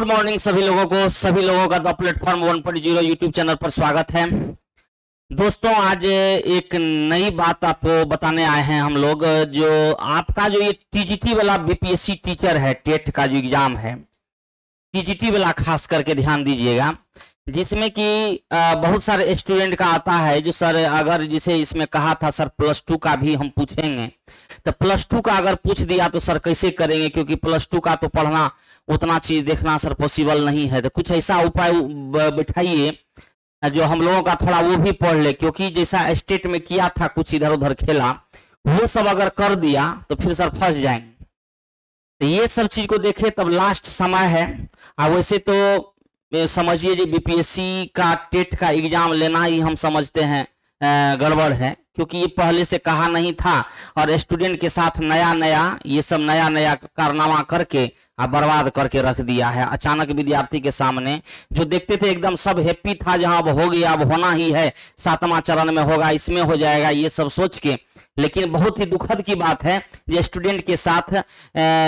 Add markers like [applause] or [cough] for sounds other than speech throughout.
Good morning सभी लोगों को। सभी लोगों का the platform one point zero YouTube channel पर स्वागत है। दोस्तों, आज एक नई बात आपको बताने आए हैं हम लोग, जो आपका जो ये टीजीटी वाला बीपीएससी टीचर है, टेट का जो एग्ज़ाम है टीजीटी वाला खास करके ध्यान दीजिएगा, जिसमें कि बहुत सारे स्टूडेंट का आता है, जो सर अगर जिसे इसमें कहा था सर प्लस टू का भी हम पूछेंगे तो प्लस टू का अगर पूछ दिया तो सर कैसे करेंगे, क्योंकि प्लस टू का तो पढ़ना उतना चीज़ देखना सर पॉसिबल नहीं है। तो कुछ ऐसा उपाय बिठाइए जो हम लोगों का थोड़ा वो भी पढ़ ले, क्योंकि जैसा स्टेट में किया था कुछ इधर उधर खेला, वो सब अगर कर दिया तो फिर सर फंस जाएँगे। तो ये सब चीज़ को देखे तब लास्ट समय है। और वैसे तो समझिए जो बीपीएससी का टेट का एग्ज़ाम लेना ही हम समझते हैं गड़बड़ है। क्योंकि ये पहले से कहा नहीं था और स्टूडेंट के साथ नया नया ये सब नया नया कारनामा करके बर्बाद करके रख दिया है। अचानक विद्यार्थी के सामने, जो देखते थे एकदम सब हैप्पी था, जहाँ अब हो गया, अब होना ही है, सातवां चरण में होगा, इसमें हो जाएगा, ये सब सोच के। लेकिन बहुत ही दुखद की बात है जो स्टूडेंट के साथ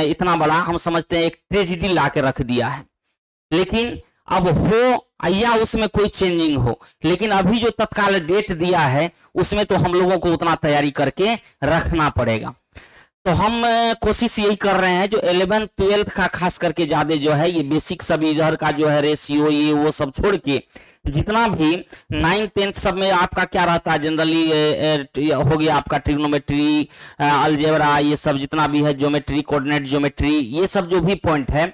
इतना बड़ा, हम समझते हैं, एक ट्रेजिडी ला के रख दिया है। लेकिन अब हो या उसमें कोई चेंजिंग हो। लेकिन अभी जो तत्काल डेट दिया है, उसमें तो हम लोगों को उतना तैयारी करके रखना पड़ेगा। तो हम कोशिश यही कर रहे हैं, जो इलेवेंथ ट्वेल्थ का खास करके ज़्यादा जो है, ये बेसिक सब इधर का जो है रेशियो ये वो सब छोड़ के, जितना भी नाइन टेंथ सब में आपका क्या रहता है जनरली हो गया आपका ट्रिग्नोमेट्री अलजेबरा ये सब जितना भी है ज्योमेट्री कोऑर्डिनेट ज्योमेट्री ये सब जो भी पॉइंट है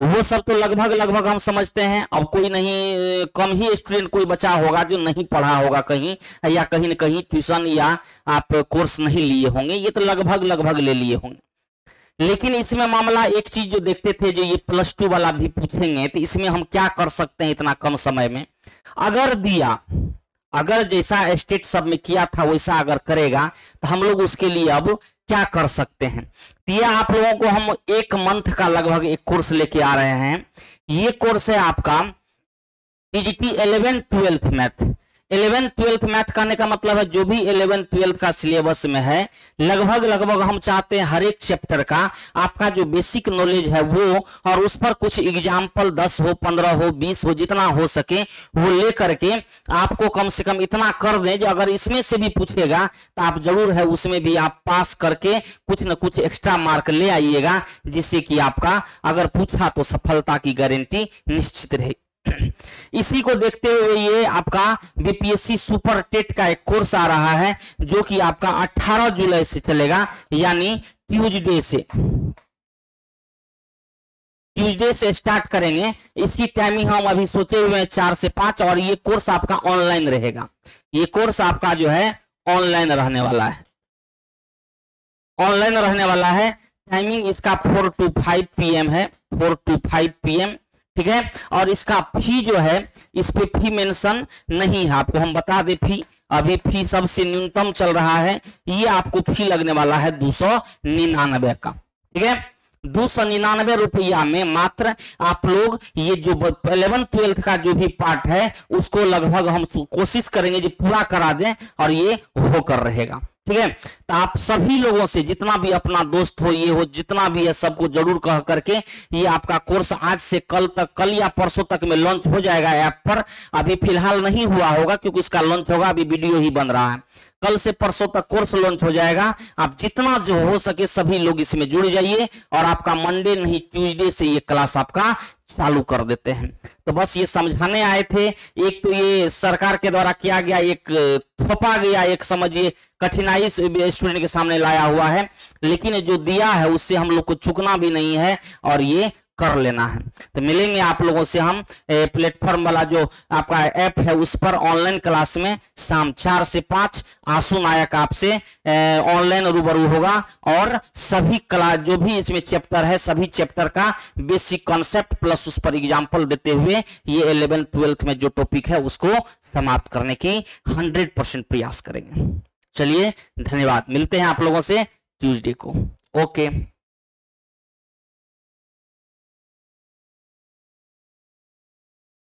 वो सब तो लगभग लगभग हम समझते हैं। अब कोई नहीं, कम ही स्टूडेंट कोई बचा होगा जो नहीं पढ़ा होगा कहीं, या कहीं न कहीं ट्यूशन या आप कोर्स नहीं लिए होंगे। ये तो लगभग लगभग ले लिए होंगे। लेकिन इसमें मामला एक चीज़ जो देखते थे, जो ये प्लस टू वाला भी पूछेंगे तो इसमें हम क्या कर सकते हैं इतना कम समय में? अगर दिया, अगर जैसा स्टेट सब में किया था, वैसा अगर करेगा तो हम लोग उसके लिए अब क्या कर सकते हैं? तो ये आप लोगों को हम एक मंथ का लगभग एक कोर्स लेके आ रहे हैं। ये कोर्स है आपका TGT eleventh twelfth math. Eleventh twelfth math करने का मतलब है, जो भी इलेवेंथ ट्वेल्थ का सिलेबस में है, लगभग लगभग हम चाहते हैं हर एक चैप्टर का, आपका जो बेसिक नॉलेज है वो, और उस पर कुछ एग्ज़ाम्पल दस हो, पंद्रह हो, बीस हो, जितना हो सके, वो ले करके आपको कम से कम इतना कर दें, जो अगर इसमें से भी पूछेगा तो आप ज़रूर है उसमें भी आप पास करके कुछ न कुछ एक्स्ट्रा मार्क ले आइएगा, जिससे कि आपका अगर पूछा तो सफलता की गारंटी निश्चित रहेगी [coughs] इसी को देखते हुए ये आपका बीपीएससी सुपर टेट का एक कोर्स आ रहा है, जो कि आपका 18 जुलाई से चलेगा, यानी ट्यूजडे से। ट्यूजडे से स्टार्ट करेंगे। इसकी टाइमिंग हम अभी सोचे हुए हैं चार से पाँच, और ये कोर्स आपका ऑनलाइन रहेगा। ये कोर्स आपका जो है ऑनलाइन रहने वाला है। ऑनलाइन रहने वाला है। टाइमिंग इसका फोर टू फाइव पीएम है। फोर टू फाइव पीएम ठीक है? और इसका फ़ी जो है, इस पे फ़ी मेंशन नहीं है। आपको हम बता दें फ़ी अभी फ़ी सबसे न्यूनतम चल रहा है। ये आपको फ़ी लगने वाला है दो सौ निन्यानबे का। ठीक है? दो सौ निन्यानवे रुपया में मात्र आप लोग ये जो इलेवन ट्वेल्थ का जो भी पार्ट है, उसको लगभग हम कोशिश करेंगे जो पूरा करा दें और ये होकर रहेगा। ठीक है? तो आप सभी लोगों से जितना भी अपना दोस्त हो, ये हो, जितना भी है, सबको ज़रूर कह करके ये आपका कोर्स आज से कल तक, कल या परसों तक में लॉन्च हो जाएगा ऐप पर। अभी फ़िलहाल नहीं हुआ होगा, क्योंकि उसका लॉन्च होगा, अभी वीडियो ही बन रहा है। कल से परसों तक कोर्स लॉन्च हो जाएगा। आप जितना जो हो सके सभी लोग इसमें जुड़ जाइए और आपका मंडे नहीं ट्यूजडे से ये क्लास आपका चालू कर देते हैं। तो बस ये समझाने आए थे। एक तो ये सरकार के द्वारा किया गया एक, थोपा गया, एक समझिए, कठिनाई स्टूडेंट के सामने लाया हुआ है। लेकिन जो दिया है, उससे हम लोग को चुकना भी नहीं है और ये कर लेना है। तो मिलेंगे आप लोगों से हम प्लेटफॉर्म वाला जो आपका ऐप है, उस पर ऑनलाइन क्लास में शाम चार से पाँच आँसू नायक आपसे ऑनलाइन रूबरू होगा। और सभी क्लास जो भी इसमें चैप्टर है, सभी चैप्टर का बेसिक कॉन्सेप्ट प्लस उस पर एग्ज़ाम्पल देते हुए ये इलेवेंथ ट्वेल्थ में जो टॉपिक है, उसको समाप्त करने की हंड्रेड परसेंट प्रयास करेंगे। चलिए, धन्यवाद। मिलते हैं आप लोगों से ट्यूजडे को। ओके